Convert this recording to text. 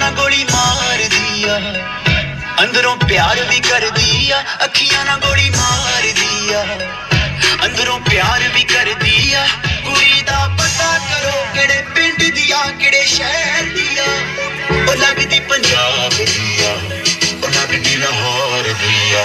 ਨਾ ਗੋਲੀ ਮਾਰਦੀ ਆ। ਅੰਦਰੋਂ ਪਿਆਰ ਵੀ ਕਰਦੀ ਆ, ਅੱਖੀਆਂ ਨਾ ਗੋਲੀ ਮਾਰਦੀ ਆ। ਅੰਦਰੋਂ ਪਿਆਰ ਵੀ ਕਰਦੀ ਆ, ਕੁੜੀ ਦਾ ਪਤਾ ਕਰੋ ਕਿਹੜੇ ਪਿੰਡ ਦੀ ਆ ਕਿਹੜੇ ਸ਼ਹਿਰ ਦੀ ਆ ਉਹ ਲੱਗਦੀ ਪੰਜਾਬ ਦੀ ਆ ਉਹ ਲੱਗਦੀ ਲਾਹੌਰ ਦੀ ਆ